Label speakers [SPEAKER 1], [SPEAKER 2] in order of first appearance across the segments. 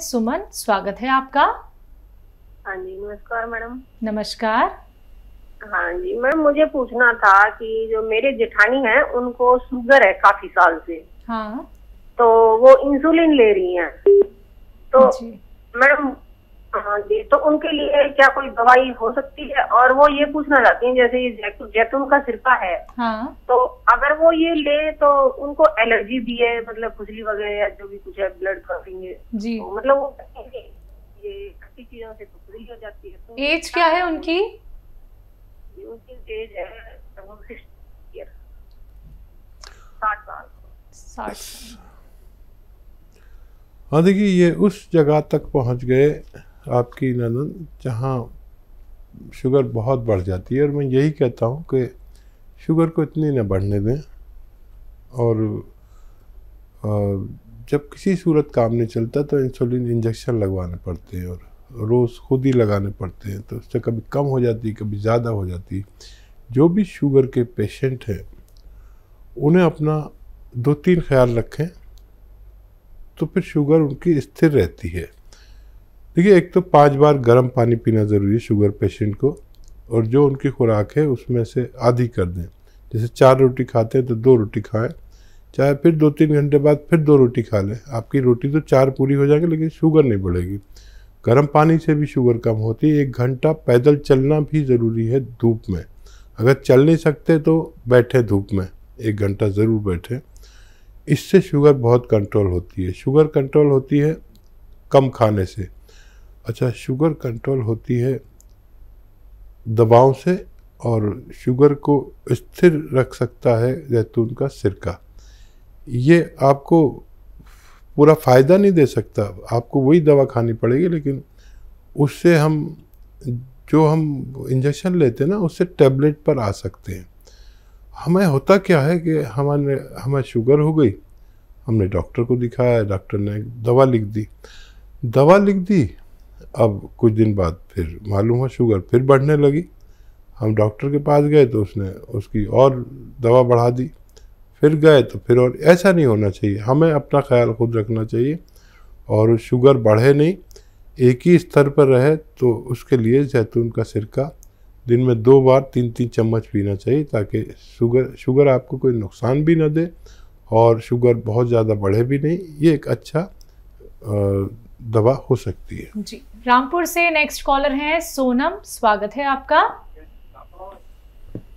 [SPEAKER 1] सुमन स्वागत है आपका।
[SPEAKER 2] हाँ जी नमस्कार मैडम।
[SPEAKER 1] नमस्कार।
[SPEAKER 2] हाँ जी मैडम मुझे पूछना था कि जो मेरे जेठानी हैं उनको शुगर है काफ़ी साल से।
[SPEAKER 1] हाँ।
[SPEAKER 2] तो वो इंसुलिन ले रही हैं। तो मैडम हाँ जी तो उनके लिए क्या कोई दवाई हो सकती है? और वो ये पूछना चाहती हैं जैसे ये जैतून का सिरका है
[SPEAKER 1] हाँ।
[SPEAKER 2] तो अगर वो ये ले तो उनको एलर्जी भी है मतलब खुजली वगैरह या जो भी कुछ है ब्लड क्रॉसिंग है
[SPEAKER 1] जी।
[SPEAKER 2] तो मतलब वो ये खट्टी चीज़ों से तो खुजली हो जाती है तो
[SPEAKER 1] एज क्या है उनकी?
[SPEAKER 2] उनकी एज है साठ साल।
[SPEAKER 1] साठ साल।
[SPEAKER 3] हाँ देखिए ये उस जगह तक पहुँच गए आपकी नंदन जहाँ शुगर बहुत बढ़ जाती है और मैं यही कहता हूँ कि शुगर को इतनी न बढ़ने दें और जब किसी सूरत काम नहीं चलता तो इंसुलिन इंजेक्शन लगवाने पड़ते हैं और रोज़ खुद ही लगाने पड़ते हैं तो उससे कभी कम हो जाती, कभी ज़्यादा हो जाती। जो भी शुगर के पेशेंट हैं, उन्हें अपना दो तीन ख्याल रखें तो फिर शुगर उनकी स्थिर रहती है। देखिए, एक तो पाँच बार गर्म पानी पीना ज़रूरी है शुगर पेशेंट को, और जो उनकी खुराक है उसमें से आधी कर दें। जैसे चार रोटी खाते हैं तो दो रोटी खाएँ, चाहे फिर दो तीन घंटे बाद फिर दो रोटी खा लें। आपकी रोटी तो चार पूरी हो जाएगी, लेकिन शुगर नहीं बढ़ेगी। गर्म पानी से भी शुगर कम होती है, एक घंटा पैदल चलना भी ज़रूरी है धूप में। अगर चल नहीं सकते तो बैठे धूप में, एक घंटा ज़रूर बैठें। इससे शुगर बहुत कंट्रोल होती है। शुगर कंट्रोल होती है कम खाने से। अच्छा शुगर कंट्रोल होती है दवाओं से और शुगर को स्थिर रख सकता है जैतून का सिरका। ये आपको पूरा फ़ायदा नहीं दे सकता। आपको वही दवा खानी पड़ेगी, लेकिन उससे हम, जो हम इंजेक्शन लेते हैं ना, उससे टैबलेट पर आ सकते हैं। हमें होता क्या है कि हमारे, हमें शुगर हो गई, हमने डॉक्टर को दिखाया, डॉक्टर ने दवा लिख दी। दवा लिख दी अब कुछ दिन बाद फिर मालूम हुआ शुगर फिर बढ़ने लगी। हम डॉक्टर के पास गए तो उसने उसकी और दवा बढ़ा दी। फिर गए तो फिर और ऐसा नहीं होना चाहिए, हमें अपना ख्याल खुद रखना चाहिए और शुगर बढ़े नहीं, एक ही स्तर पर रहे तो उसके लिए जैतून का सिरका दिन में दो बार तीन तीन चम्मच पीना चाहिए ताकि शुगर शुगर आपको कोई नुकसान भी ना दे और शुगर बहुत ज़्यादा बढ़े भी नहीं, ये एक अच्छा दवा हो सकती है।
[SPEAKER 1] जी। रामपुर से नेक्स्ट कॉलर हैं सोनम स्वागत है आपका।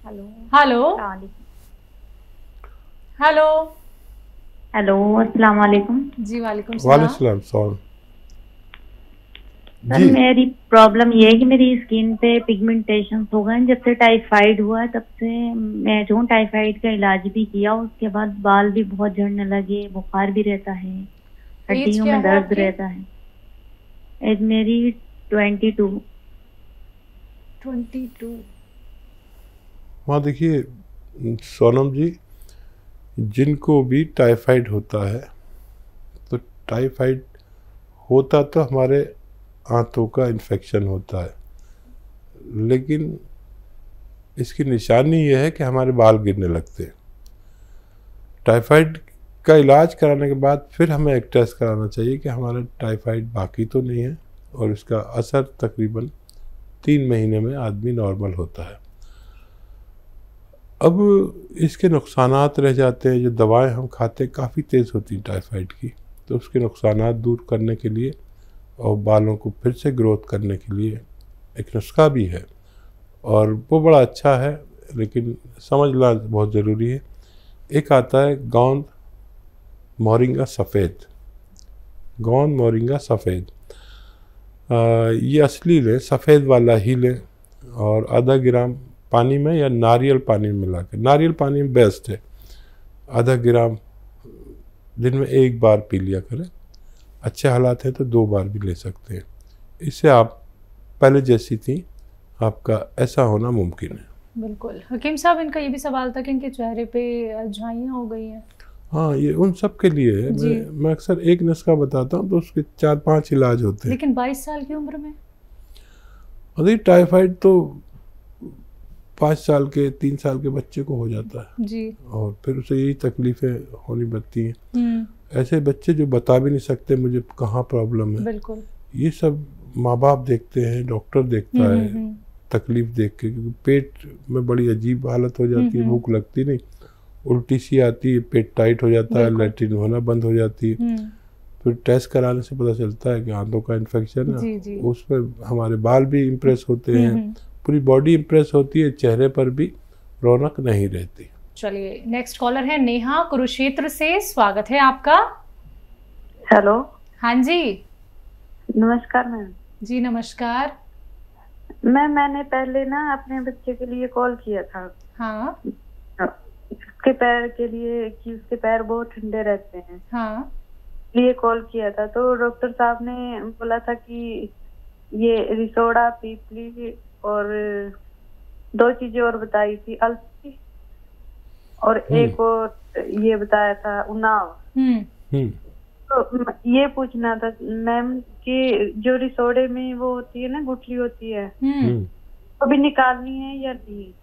[SPEAKER 4] हेलो।
[SPEAKER 1] हेलो। हेलो।
[SPEAKER 4] हेलो अस्सलाम वालेकुम
[SPEAKER 1] जी वालेकुम
[SPEAKER 3] वाले
[SPEAKER 1] सलाम
[SPEAKER 3] सलाम सर
[SPEAKER 4] मेरी प्रॉब्लम ये है कि मेरी स्किन पे पिगमेंटेशन हो गए जब से टाइफाइड हुआ है तब से मैं जो टाइफाइड का इलाज भी किया उसके बाद बाल भी बहुत झड़ने लगे बुखार भी रहता है हड्डियों में दर्द रहता है। एज मेरी ट्वेंटी टू
[SPEAKER 1] ट्वेंटी टू
[SPEAKER 3] वहाँ देखिए सोनम जी जिनको भी टाइफाइड होता है तो टाइफाइड होता तो हमारे आंतों का इन्फेक्शन होता है लेकिन इसकी निशानी यह है कि हमारे बाल गिरने लगते हैं। टाइफाइड का इलाज कराने के बाद फिर हमें एक टेस्ट कराना चाहिए कि हमारा टाइफाइड बाकी तो नहीं है और इसका असर तकरीबन तीन महीने में आदमी नॉर्मल होता है। अब इसके नुकसान रह जाते हैं, जो दवाएँ हम खाते काफ़ी तेज़ होती हैं टाइफाइड की। तो उसके नुकसान दूर करने के लिए और बालों को फिर से ग्रोथ करने के लिए एक नुस्खा भी है। और वो बड़ा अच्छा है, लेकिन समझना बहुत ज़रूरी है। एक आता है, गोंद मोरिंगा सफ़ेद। गौन मोरिंगा सफ़ेद? ये असली लें सफ़ेद वाला ही लें और आधा ग्राम पानी में या नारियल पानी में मिला के। नारियल पानी बेस्ट है। आधा ग्राम दिन में एक बार पी लिया करें। अच्छे हालात हैं तो दो बार भी ले सकते हैं। इससे आप, पहले जैसी थी, आपका ऐसा होना मुमकिन है।
[SPEAKER 1] बिल्कुल। हकीम साहब, इनका ये भी सवाल था कि इनके चेहरे पे झाइयाँ हो गई हैं।
[SPEAKER 3] हाँ ये उन सब के लिए है। मैं मैं अक्सर एक नुस्खा बताता हूँ तो उसके चार पाँच इलाज होते हैं।
[SPEAKER 1] लेकिन 22 साल की उम्र में?
[SPEAKER 3] अरे टाइफाइड तो पाँच साल के तीन साल के बच्चे को हो जाता है।
[SPEAKER 1] जी।
[SPEAKER 3] और फिर उसे यही तकलीफ़ें होनी पड़ती हैं।
[SPEAKER 1] हम्म।
[SPEAKER 3] ऐसे बच्चे जो बता भी नहीं सकते मुझे कहाँ प्रॉब्लम है।
[SPEAKER 1] बिल्कुल।
[SPEAKER 3] ये सब माँ बाप देखते हैं डॉक्टर देखता
[SPEAKER 1] हम्म,
[SPEAKER 3] है
[SPEAKER 1] हम्म,
[SPEAKER 3] तकलीफ़ देख के क्योंकि पेट में बड़ी अजीब हालत हो जाती है। भूख लगती नहीं। उल्टी सी आती है पेट टाइट हो जाता है। लैट्रिन होना बंद हो जाती है।
[SPEAKER 1] हम्म,
[SPEAKER 3] फिर टेस्ट कराने से पता चलता है कि आंतों का इन्फेक्शन है। उसमें हमारे बाल भी इम्प्रेस होते
[SPEAKER 1] हम्म,
[SPEAKER 3] हैं।
[SPEAKER 1] हम्म।
[SPEAKER 3] पूरी बॉडी इम्प्रेस होती है चेहरे पर भी रौनक नहीं रहती।
[SPEAKER 1] चलिए नेक्स्ट कॉलर है नेहा कुरुक्षेत्र से स्वागत है आपका।
[SPEAKER 5] हेलो
[SPEAKER 1] हाँ जी।
[SPEAKER 5] नमस्कार मैम।
[SPEAKER 1] जी नमस्कार।
[SPEAKER 5] मैम मैंने पहले ना अपने बच्चे के लिए कॉल किया था।
[SPEAKER 1] हाँ।
[SPEAKER 5] उसके पैर के लिए कि उसके पैर बहुत ठंडे रहते हैं।
[SPEAKER 1] हाँ।
[SPEAKER 5] लिए कॉल किया था। तो डॉक्टर साहब ने बोला था कि ये रिसोडा पीपली और दो चीज़ें और बताई थी। अलसी और
[SPEAKER 3] हम्म।
[SPEAKER 5] एक और ये बताया था उनाव।
[SPEAKER 1] हम्म।
[SPEAKER 3] हम्म।
[SPEAKER 5] तो ये पूछना था। मैम कि जो रिसोडे में वो होती है ना गुठली होती है
[SPEAKER 1] हम्म।
[SPEAKER 3] हम्म।
[SPEAKER 5] अभी निकालनी है या नहीं?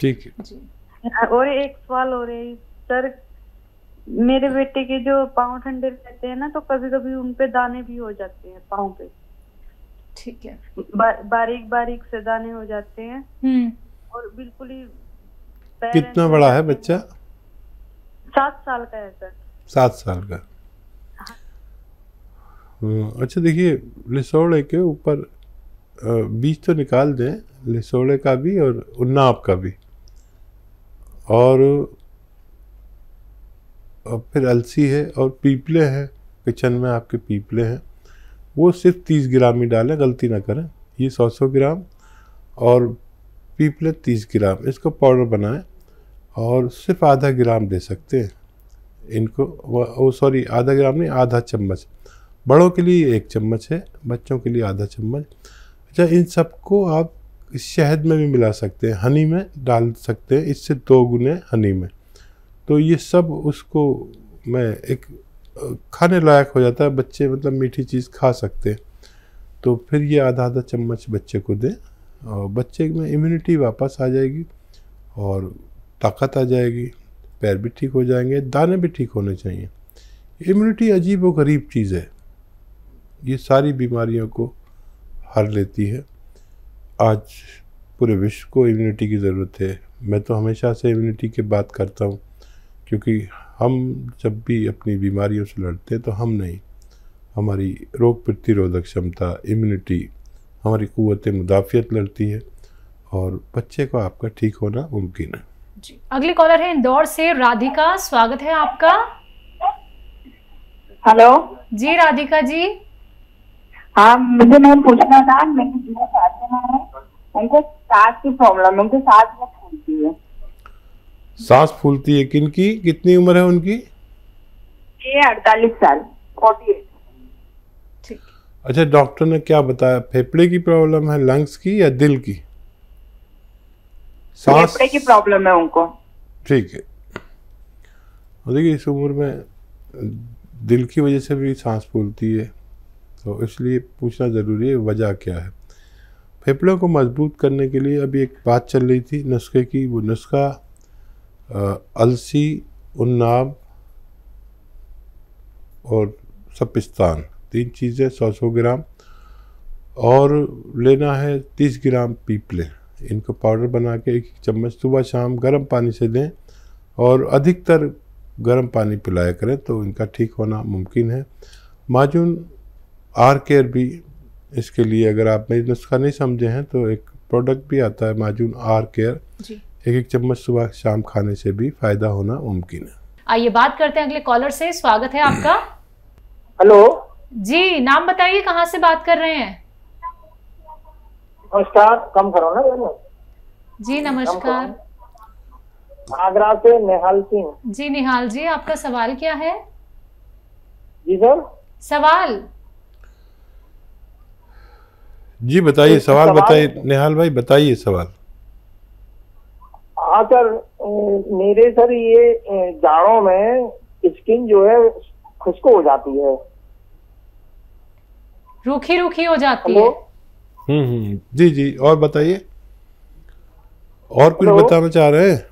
[SPEAKER 3] ठीक है।
[SPEAKER 1] जी।
[SPEAKER 5] और एक सवाल हो रहा है सर मेरे बेटे के जो पाँव ठंडे रहते हैं ना तो कभी कभी उन पे दाने भी हो जाते हैं पाँव पे।
[SPEAKER 1] ठीक है।
[SPEAKER 5] बा, बारीक बारीक से दाने हो जाते हैं।
[SPEAKER 1] हम्म।
[SPEAKER 5] और बिल्कुल ही
[SPEAKER 3] कितना बड़ा है बच्चा?
[SPEAKER 5] सात साल का है सर।
[SPEAKER 3] सात साल का। हम्म, अच्छा देखिए लिसोड़े के ऊपर बीज तो निकाल दें लिसोड़े का भी और उन्नाब का भी। और फिर अलसी है और पीपले हैं, किचन में आपके पीपले हैं। वो सिर्फ़ तीस ग्राम ही डालें, गलती ना करें। ये सौ सौ ग्राम और पीपले तीस ग्राम। इसको पाउडर बनाएँ और सिर्फ़ आधा ग्राम दे सकते हैं। इनको, वो सॉरी, आधा ग्राम नहीं, आधा चम्मच। बड़ों के लिए एक चम्मच है, बच्चों के लिए आधा चम्मच। अच्छा इन सबको आप शहद में भी मिला सकते हैं, हनी में डाल सकते हैं, इससे दो गुने हनी में। तो ये सब उसको मैं एक खाने लायक हो जाता है, बच्चे मतलब मीठी चीज़ खा सकते हैं। तो फिर ये आधा आधा चम्मच बच्चे को दें, और बच्चे में इम्यूनिटी वापस आ जाएगी, और ताकत आ जाएगी, पैर भी ठीक हो जाएँगे, दाने भी ठीक होने चाहिए। इम्यूनिटी अजीब व गरीब चीज़ है। ये सारी बीमारियों को हर लेती है। आज पूरे विश्व को इम्यूनिटी की ज़रूरत है। मैं तो हमेशा से इम्यूनिटी की बात करता हूँ क्योंकि हम जब भी अपनी बीमारियों से लड़ते हैं तो हम नहीं। हमारी रोग प्रतिरोधक क्षमता इम्यूनिटी हमारी क़वत मुदाफ़ियत लड़ती है और बच्चे को आपका ठीक होना मुमकिन है।
[SPEAKER 1] जी। अगली कॉलर है इंदौर से राधिका। स्वागत है आपका।
[SPEAKER 6] हेलो।
[SPEAKER 1] जी राधिका जी।
[SPEAKER 6] हाँ मुझे मैम पूछना था मेरी है उनको सांस की प्रॉब्लम है उनको सांस बहुत फूलती है।
[SPEAKER 3] सांस फूलती है किनकी? कितनी उम्र है उनकी?
[SPEAKER 6] ये अड़तालीस साल फोर्टी एट
[SPEAKER 1] ठीक।
[SPEAKER 3] अच्छा डॉक्टर ने क्या बताया? फेफड़े की प्रॉब्लम है लंग्स की या दिल की? सांस
[SPEAKER 6] फेफड़े की प्रॉब्लम है उनको।
[SPEAKER 3] ठीक है। और देखिए इस उम्र में दिल की वजह से भी सांस फूलती है तो इसलिए पूछना ज़रूरी है वजह क्या है? फेफड़ों को मज़बूत करने के लिए अभी एक बात चल रही थी नुस्खे की, वो नुस्खा अलसी उन्नाब और सपिस्तान, तीन चीज़ें, सौ सौ ग्राम और लेना है तीस ग्राम पीपले। इनको पाउडर बना के एक चम्मच सुबह शाम गर्म पानी से दें और अधिकतर गर्म पानी पिलाया करें तो इनका ठीक होना मुमकिन है। माजून आर केयर भी इसके लिए अगर आप मेरी नुस्खा नहीं समझे हैं तो एक प्रोडक्ट भी आता है माजून आर केयर एक एक चम्मच सुबह शाम खाने से भी फ़ायदा होना मुमकिन है।
[SPEAKER 1] आइए बात करते हैं अगले कॉलर से। स्वागत है आपका।
[SPEAKER 7] हेलो।
[SPEAKER 1] जी नाम बताइए कहाँ से बात कर रहे हैं?
[SPEAKER 7] नमस्कार कम करो ना
[SPEAKER 1] जी नमस्कार।
[SPEAKER 7] आगरा से निहाल सिंह।
[SPEAKER 1] जी निहाल जी आपका सवाल क्या है?
[SPEAKER 7] जी सर।
[SPEAKER 1] सवाल?
[SPEAKER 3] जी बताइए सवाल
[SPEAKER 7] सवाल-
[SPEAKER 3] बताइए। निहाल भाई बताइए सवाल।
[SPEAKER 7] हाँ सर मेरे सर ये जाड़ों में स्किन जो है खुश्क हो जाती है।
[SPEAKER 1] रूखी रूखी हो जाती है।
[SPEAKER 3] हम्म हम्म जी जी और बताइए। और कुछ बताना चाह रहे हैं?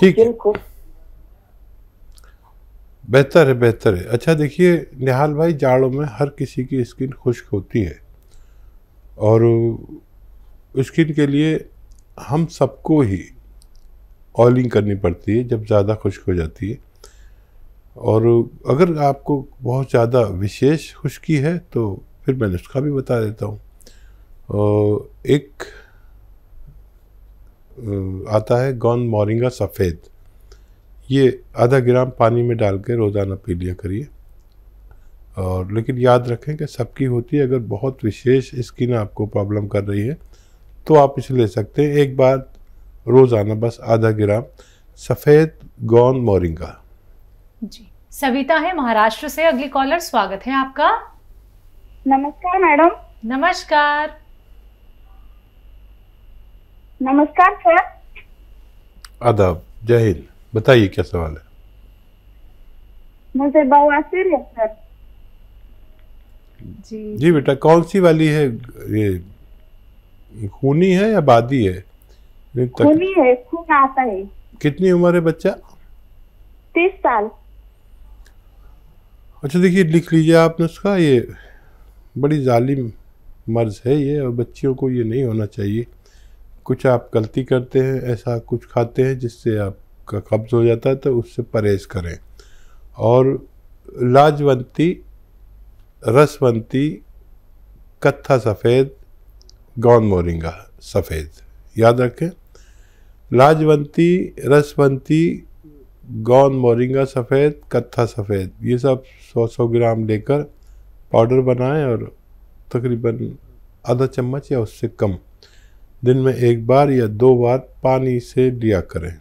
[SPEAKER 3] ठीक है। बेहतर है बेहतर है। अच्छा देखिए, निहाल भाई, जाड़ों में हर किसी की स्किन खुश्क होती है। और स्किन के लिए हम सबको ही ऑयलिंग करनी पड़ती है जब ज़्यादा खुश्क हो जाती है। और अगर आपको बहुत ज़्यादा विशेष खुश्की है तो फिर मैं नुस्खा भी बता देता हूँ। एक आता है, गौन मोरिंगा सफ़ेद। ये आधा ग्राम पानी में डाल के रोज़ाना पी लिया करिए। और लेकिन याद रखें कि सबकी होती है अगर बहुत विशेष स्किन आपको प्रॉब्लम कर रही है तो आप इसे ले सकते हैं। एक बार रोज़ाना बस आधा ग्राम सफ़ेद गौन मोरिंगा।
[SPEAKER 1] जी। सविता है महाराष्ट्र से। अगली कॉलर स्वागत है आपका।
[SPEAKER 6] नमस्कार मैडम।
[SPEAKER 1] नमस्कार।
[SPEAKER 6] नमस्कार सर।
[SPEAKER 3] आदाब। जय हिंद। बताइए क्या सवाल है?
[SPEAKER 6] मुझे बवासीर है। सर
[SPEAKER 1] जी
[SPEAKER 3] जी। बेटा कौन सी वाली है? ये खूनी है या बादी है?
[SPEAKER 6] खूनी है खून आता है।
[SPEAKER 3] कितनी उम्र है बच्चा?
[SPEAKER 6] तीस साल।
[SPEAKER 3] अच्छा देखिए लिख लीजिए आपने उसका ये बड़ी जालिम मर्ज है ये और बच्चियों को ये नहीं होना चाहिए। कुछ आप गलती करते हैं ऐसा कुछ खाते हैं जिससे आपका कब्ज़ हो जाता है तो उससे परहेज़ करें। और लाजवंती, रसवंती, कत्था सफ़ेद, गौन मोरिंगा सफ़ेद। याद रखें, लाजवंती, रसवंती, गौन मोरिंगा सफ़ेद, कत्था सफ़ेद, ये सब सौ सौ ग्राम लेकर पाउडर बनाएँ और तकरीबन आधा चम्मच या उससे कम, दिन में एक बार या दो बार पानी से लिया करें।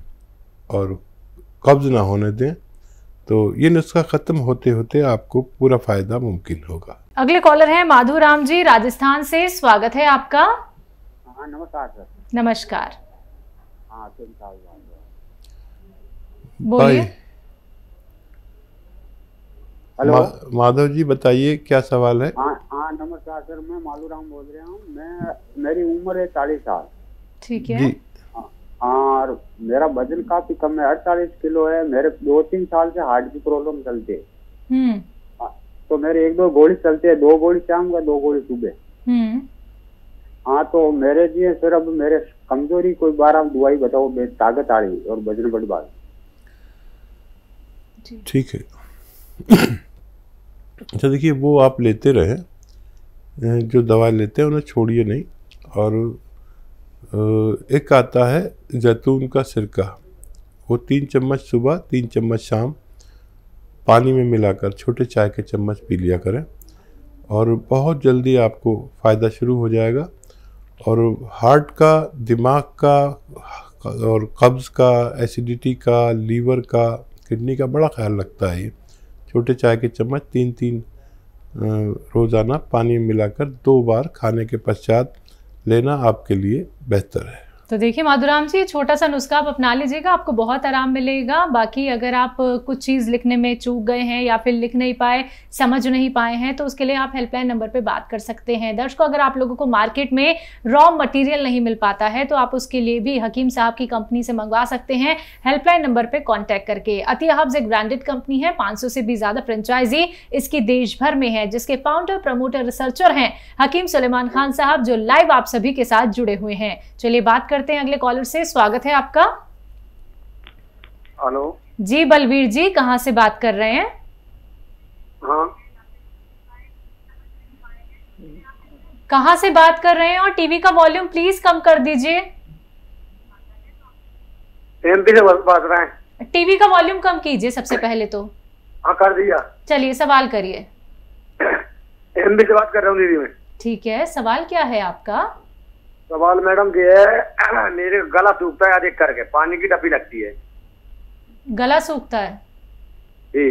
[SPEAKER 3] और कब्ज़ ना होने दें तो ये नुस्खा ख़त्म होते होते आपको पूरा फ़ायदा मुमकिन होगा।
[SPEAKER 1] अगले कॉलर हैं माधु राम जी राजस्थान से। स्वागत है आपका।
[SPEAKER 8] हाँ नमस्कार सर।
[SPEAKER 1] नमस्कार।
[SPEAKER 8] हाँ
[SPEAKER 1] बोलिए।
[SPEAKER 8] हेलो।
[SPEAKER 3] मा- माधव जी बताइए क्या सवाल है?
[SPEAKER 8] हाँ हाँ नमस्कार सर मैं मालूराम बोल रहा हूँ। मैं मेरी उम्र है चालीस साल।
[SPEAKER 1] ठीक है।
[SPEAKER 3] जी।
[SPEAKER 8] और मेरा वज़न काफ़ी कम है। अड़तालीस किलो है। मेरे दो तीन साल से हार्ट की प्रॉब्लम चलती है।
[SPEAKER 1] हम्म।
[SPEAKER 8] तो मेरे एक दो गोली चलते हैं। दो गोली शाम का दो गोली सुबह।
[SPEAKER 1] हम्म।
[SPEAKER 8] हाँ तो मेरे जी सर अब मेरे कमज़ोरी कोई बार आप दवाई बताओ। मेरी ताकत आ रही और वज़न बढ़ बा
[SPEAKER 3] ठीक है। अच्छा देखिए वो आप लेते रहे। जो दवा लेते हैं उन्हें छोड़िए नहीं। और एक आता है जैतून का सिरका। वो तीन चम्मच सुबह, तीन चम्मच शाम, पानी में मिलाकर, छोटे चाय के चम्मच पी लिया करें और बहुत जल्दी आपको फ़ायदा शुरू हो जाएगा और हार्ट का, दिमाग का और कब्ज़ का, एसिडिटी का, लीवर का, किडनी का बड़ा ख्याल रखता है ये। छोटे चाय के चम्मच तीन तीन रोज़ाना पानी में मिलाकर दो बार खाने के पश्चात लेना आपके लिए बेहतर है।
[SPEAKER 1] तो देखिए माधुराम जी छोटा सा नुस्खा आप अपना लीजिएगा, आपको बहुत आराम मिलेगा। बाकी अगर आप कुछ चीज़ लिखने में चूक गए हैं या फिर लिख नहीं पाए, समझ नहीं पाए हैं तो उसके लिए आप हेल्पलाइन नंबर पे बात कर सकते हैं। दर्शकों, अगर आप लोगों को मार्केट में रॉ मटेरियल नहीं मिल पाता है तो आप उसके लिए भी हकीम साहब की कंपनी से मंगवा सकते हैं। हेल्पलाइन नंबर पर कॉन्टैक्ट करके। अतिया हब्स एक ब्रांडेड कंपनी है 500 से भी ज़्यादा फ्रेंचाइजी इसकी देश भर में है, जिसके फाउंडर प्रमोटर रिसर्चर हैं हकीम सलेमान खान साहब, जो लाइव आप सभी के साथ जुड़े हुए हैं। चलिए बात करते हैं अगले कॉलर से। स्वागत है आपका।
[SPEAKER 7] हेलो।
[SPEAKER 1] जी बलवीर जी कहाँ से बात कर रहे हैं?
[SPEAKER 7] हाँ।
[SPEAKER 1] कहाँ से बात कर रहे हैं? और टीवी का वॉल्यूम प्लीज़ कम कर दीजिए।
[SPEAKER 7] एमपी से बात रहे हैं।
[SPEAKER 1] टीवी का वॉल्यूम कम कीजिए सबसे पहले तो।
[SPEAKER 7] हाँ कर दिया।
[SPEAKER 1] चलिए सवाल करिए।
[SPEAKER 7] एमपी से बात कर रहा हूँ दीदी मैं।
[SPEAKER 1] ठीक है सवाल क्या है आपका?
[SPEAKER 7] सवाल मैडम ये है मेरे गला सूखता है अधिक करके पानी की डपी लगती है।
[SPEAKER 1] गला सूखता है?
[SPEAKER 7] जी।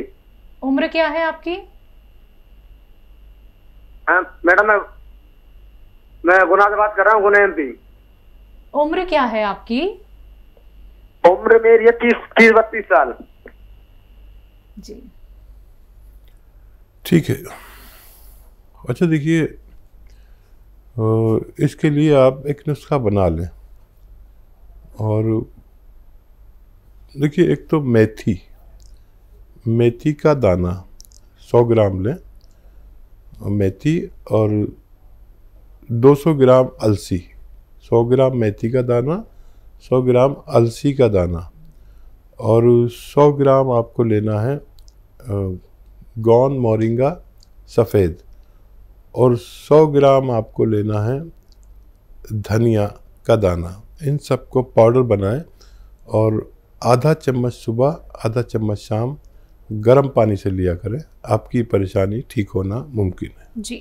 [SPEAKER 1] उम्र क्या है आपकी?
[SPEAKER 7] हाँ, मैडम मैं मैं गुना से बात कर रहा हूँ गुना एमपी
[SPEAKER 1] उम्र क्या है आपकी?
[SPEAKER 7] उम्र मेरी है तीस तीस बत्तीस साल।
[SPEAKER 1] जी।
[SPEAKER 3] ठीक है। अच्छा देखिए इसके लिए आप एक नुस्खा बना लें। और देखिए, एक तो मेथी मेथी का दाना 100 ग्राम लें, मेथी और 200 ग्राम अलसी 100 ग्राम मेथी का दाना 100 ग्राम अलसी का दाना। और 100 ग्राम आपको लेना है गौन मोरिंगा सफ़ेद। और 100 ग्राम आपको लेना है धनिया का दाना। इन सबको पाउडर बनाएँ और आधा चम्मच सुबह, आधा चम्मच शाम गर्म पानी से लिया करें। आपकी परेशानी ठीक होना मुमकिन है।
[SPEAKER 1] जी।